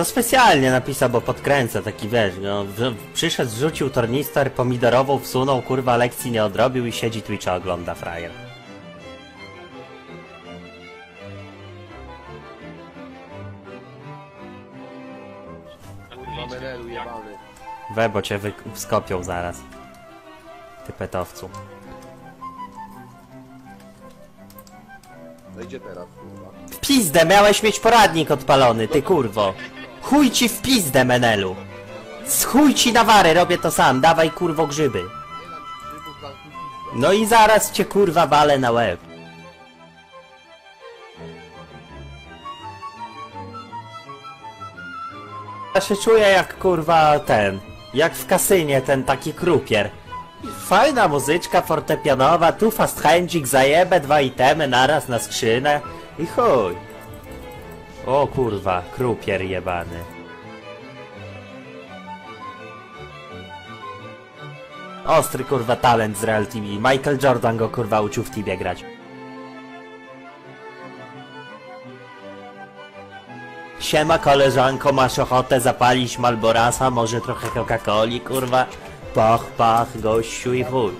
to specjalnie napisał, bo podkręca, taki wiesz, no, przyszedł, zrzucił tornister, pomidorową wsunął, kurwa, lekcji nie odrobił i siedzi Twitcha ogląda, frajer. Kurwa menelu jebany. We, bo cię wy... skopią zaraz. Ty petowcu. No idzie teraz, kurwa. W pizdę, miałeś mieć poradnik odpalony, ty kurwo. Chuj ci w pizdę, Menelu. Chuj ci na wary, robię to sam, dawaj kurwo grzyby. No i zaraz cię kurwa walę na łeb. Ja się czuję jak kurwa ten, jak w kasynie ten taki krupier. Fajna muzyczka fortepianowa, tu fast handzik, zajebę dwa itemy naraz na skrzynę i chuj. O kurwa, krupier jebany. Ostry kurwa talent z Real TV. Michael Jordan go kurwa uczył w Tibie grać. Siema koleżanko, masz ochotę zapalić Malborasa, może trochę Coca-Coli, kurwa? Pach, pach, gościu i chuj.